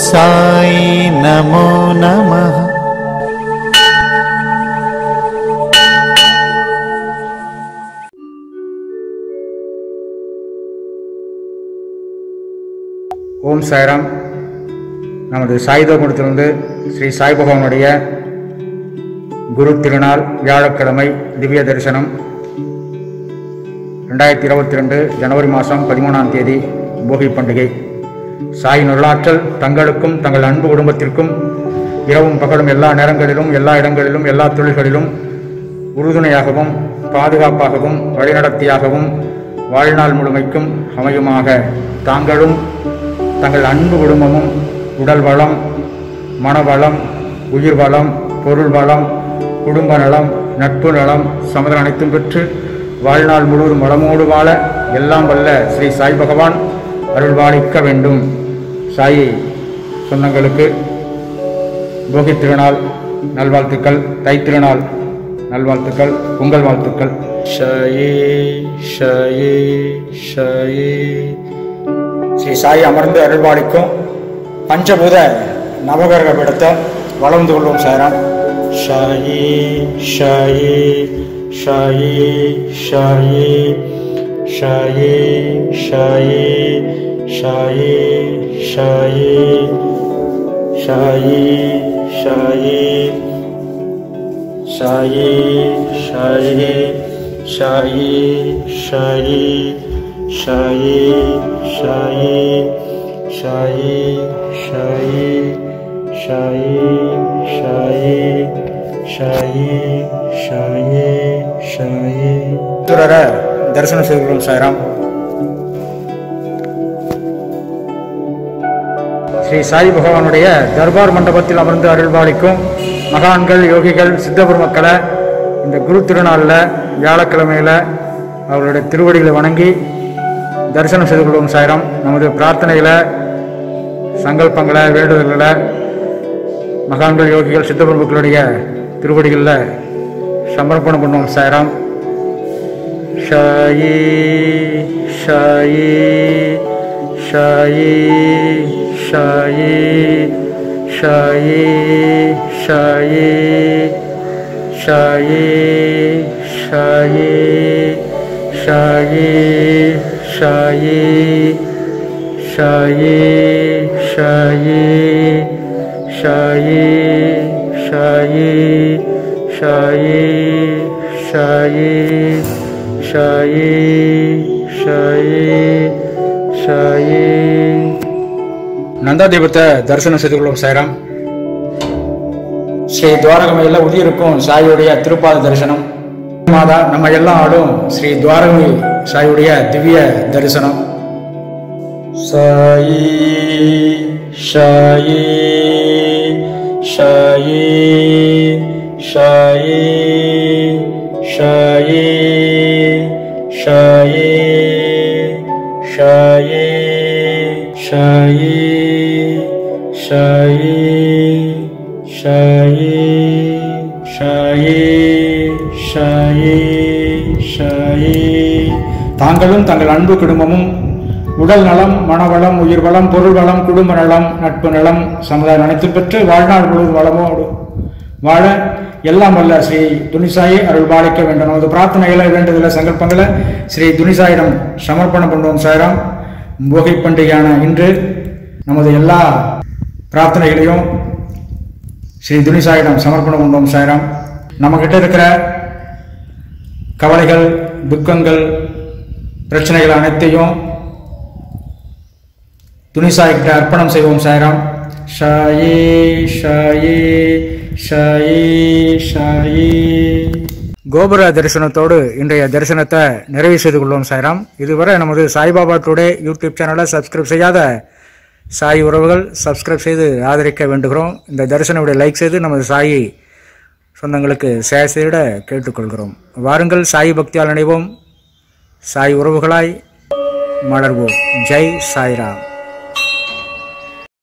साई नमो नमः ஓம் சாய்ராம் நமது சாயுதபுரத்திலிருந்து ஸ்ரீ சாய் பகவானுடைய குரு திருநாள் வியாழக்கிழமை திவ்ய தரிசனம் ரெண்டாயிரத்தி இருபத்தி ரெண்டு ஜனவரி மாதம் பதிமூணாம் தேதி போகி பண்டிகை சாய் நல்லாற்றல் தங்களுக்கும் தங்கள் அன்பு குடும்பத்திற்கும் இரவும் பகலும் எல்லா நேரங்களிலும் எல்லா இடங்களிலும் எல்லா தொழில்களிலும் உறுதுணையாகவும் பாதுகாப்பாகவும் வழிநடத்தியாகவும் வாழ்நாள் முழுமைக்கும் அமையுமாக. தாங்களும் தங்கள் அன்பு குடும்பமும் உடல் வளம் மனவளம் உயிர் வளம் பொருள் வளம் குடும்ப நலம் நட்பு நலம் சமதம் அனைத்தும் பெற்று வாழ்நாள் முழுவதும் வளமோடு வாழ எல்லாம் வல்ல ஸ்ரீ சாய் பகவான் அருள்வாளிக்க வேண்டும் சாயி சொந்தங்களுக்கு போகி திருநாள் நல்வாழ்த்துக்கள். தை திருநாள் நல்வாழ்த்துக்கள். உங்கள் வாழ்த்துக்கள். ஷயே ஷயே ஷயே ஸ்ரீ சாய் அமர்ந்து அருள்வாளிக்கும் பஞ்சபூத நவகிரக பீடத்தை வளர்ந்து கொள்வோம் சாராம் ஷாயி ஷாயி ஷாயி ஷாயி ஷாயி ஷாயி ஷாயி ஷாயி ஷாயி ஷாயி ஷாயி ஷாயி ஷாயி ஷாயி ஷாயி ஷாயி ஷாயி ஷாயி ஷாயி ஷாயி ஷாயி ஷாயி ஷாயி துறர தரிசனம் செய்து கொள்ளும் சாய்ராம். ஸ்ரீ சாய் பகவானுடைய தர்பார் மண்டபத்தில் அமர்ந்து அருள்பாலிக்கும் மகான்கள் யோகிகள் சித்தபுர் மக்களை இந்த குரு திருநாளில் வியாழக்கிழமையில் அவர்களுடைய திருவடிகளை வணங்கி தரிசனம் செய்து கொள்வோம் சாயிரம். நமது பிரார்த்தனைகளை சங்கல்பங்களை வேண்டுதல்களை மகான்கள் யோகிகள் சித்தபுருமக்களுடைய திருவடிகளில் சமர்ப்பணம் பண்ணுவோம் Sairam. Shaye, Shaye, Shaye, Shaye, Shaye, Shaye, Shaye, Shaye, Shaye, Shaye, Shaye, Shaye, Shaye, Shaye, Shaye, Shaye. ஷாயி ஷாயி ஷாயி Nanda தீபத்தை தரிசனம் செய்து கொள்வோம் சாய்ராம். ஸ்ரீ துவாரகமையில் உதியிருக்கும் சாயுடைய திருப்பாத தரிசனம். மாதா நம்ம எல்லாம் ஆடும் ஸ்ரீ துவாரகமி சாயுடைய திவ்ய தரிசனம். சாயி ஷாயி ஷாயி ஷாயி ஷாயி ஷாயி ஷாயி ஷாயி ஷாயி ஷாயி ஷாயி ஷாயி ஷாயி. தாங்களும் தங்கள் அன்பு குடும்பமும் உடல் நலம் மனவளம் உயிர் வளம் பொருள் வளம் குடும்ப நலம் நட்பு நலம் சமுதாயம் அனைத்து பெற்று வாழ்நாள் முழுவதும் வளமோடு வாழ எல்லாம் வல்ல ஸ்ரீ துணிசாயை அருள் பாலிக்க வேண்டும். நமது பிரார்த்தனைகளை வேண்டுதல சங்கல்பங்களை ஸ்ரீ துணிசாயிடம் சமர்ப்பணம் பண்ணுவோம் சாயிரம். போகி பண்டிகையான இன்று நமது எல்லா பிரார்த்தனைகளையும் ஸ்ரீ துணிசாயிடம் சமர்ப்பணம் பண்ணுவோம் சாயிரம். நம்மக்கிட்ட இருக்கிற கவலைகள் துக்கங்கள் பிரச்சனைகள் அனைத்தையும் துணிசாய்கிட்ட அர்ப்பணம் செய்வோம் சாய்ராம். ஷாயி ஷாயி ஷாயி ஷாயி கோபுர தரிசனத்தோடு இன்றைய தரிசனத்தை நிறைவு செய்து கொள்வோம் சாய்ராம். இதுவரை நமது சாய்பாபா டுடே யூடியூப் சேனலை சப்ஸ்கிரைப் செய்யாத சாய் உறவுகள் சப்ஸ்கிரைப் செய்து ஆதரிக்க வேண்டுகிறோம். இந்த தரிசனவுடைய லைக் செய்து நமது சாயி சொந்தங்களுக்கு ஷேர் செய்திட கேட்டுக்கொள்கிறோம். வாருங்கள் சாய் பக்தியால் நினைவோம் சாய் உறவுகளாய் மலர்வோம். ஜெய் சாய்ராம்.